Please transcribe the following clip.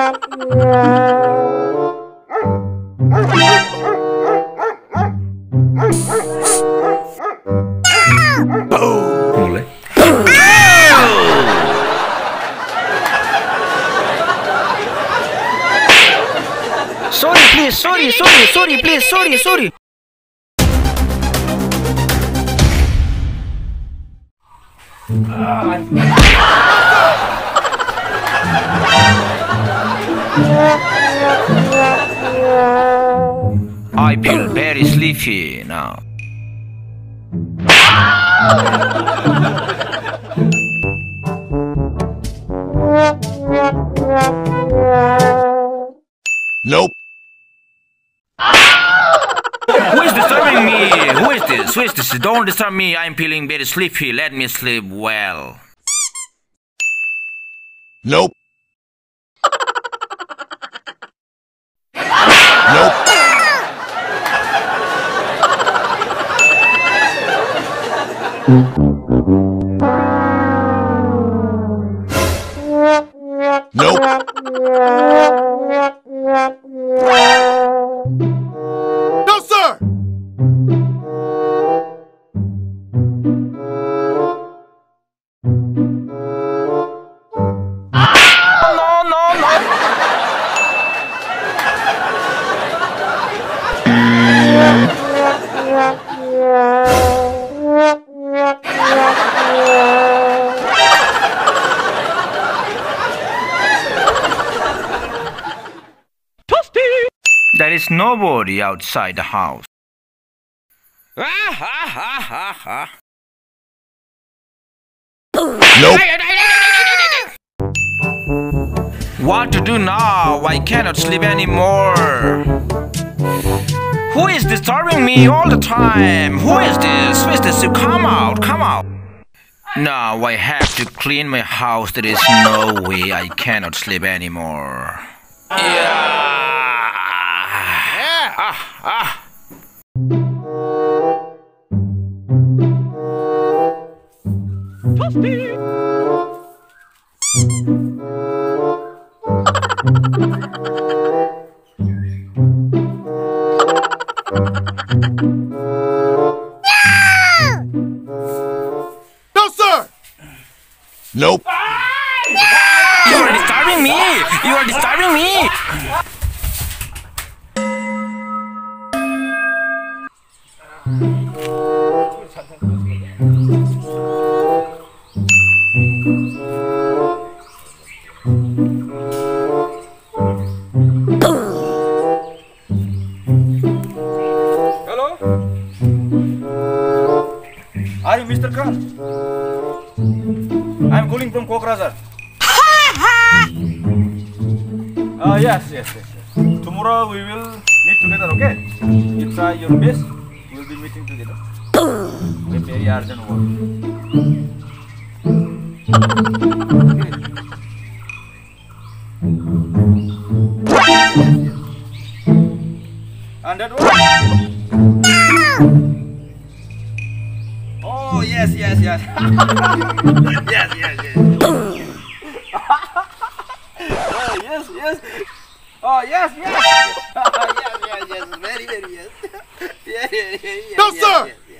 Sorry, please. Sorry, sorry, sorry, please. Sorry, sorry. I feel very sleepy now. Nope. Who is disturbing me? Who is this? Who is this? Don't disturb me. I'm feeling very sleepy. Let me sleep well. Nope. Nope. Nope. There is nobody outside the house. Ah, ah, ah, ah, ah. Nope. What to do now? I cannot sleep anymore. Who is disturbing me all the time? Who is this? Who is this? You come out, come out. Now I have to clean my house. There is no way I cannot sleep anymore. Yeah. Ah, ah. No, sir. Nope. You are disturbing me! You are disturbing me! Are you Mr. Khan? I'm calling from Kokrajhar. Ah, yes, yes, yes, yes. Tomorrow we will meet together, okay? You try your best, very urgent work. And that one? Oh yes, yes, yes. yes, yes, yes. oh yes, yes. Oh yes, yes. yes, yes, yes. Very, very yes. yeah, yeah, yeah, yeah, No, yes, sir. yes, yes.